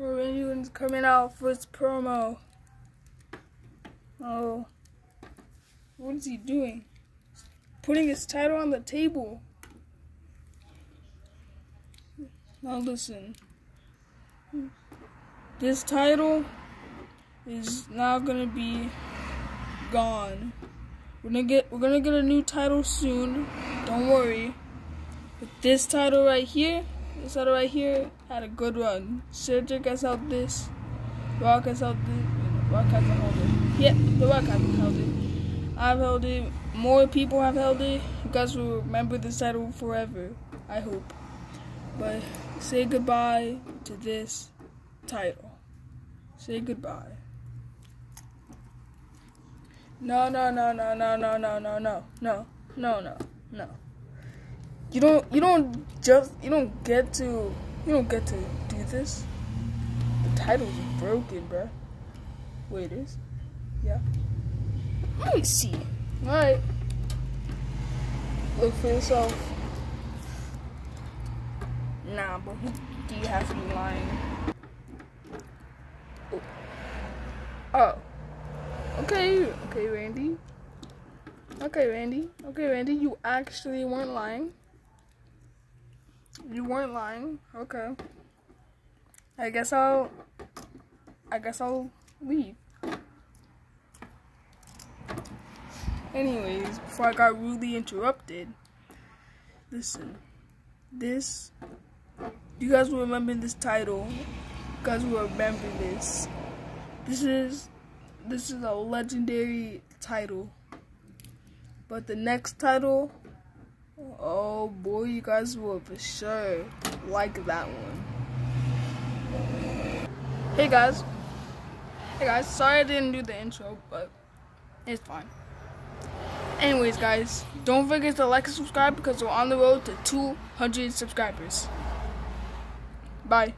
Orton's coming out for his promo. Oh. What is he doing? Putting his title on the table. Now listen. This title is now gonna be gone. We're gonna get we're gonna get a new title soon. Don't worry. But this title right here, this title right here had a good run. Cedric has held this. Rock has held this. Rock hasn't held it. Yeah, the Rock hasn't held it. I've held it. More people have held it. You guys will remember this title forever. I hope. But say goodbye to this title. Say goodbye. No, no, no, no, no, no, no, no, no, no, no, no, no. You don't, you don't just, you don't get to, you don't get to do this. The title's broken, bruh. Wait, it is? Yeah. Let me see. Alright. Look for yourself. Nah, but do you have to be lying? Oh. oh. Okay, okay, Randy. Okay, Randy. Okay, Randy, you actually weren't lying. You weren't lying. Okay. I guess I'll I guess I'll leave. Anyways, before I got rudely interrupted, listen. This you guys will remember this title. You guys will remember this. This is this is a legendary title. But the next title, oh boy, you guys will for sure like that one. Hey guys. Hey guys, sorry I didn't do the intro, but it's fine. Anyways, guys, don't forget to like and subscribe because we're on the road to 200 subscribers. Bye.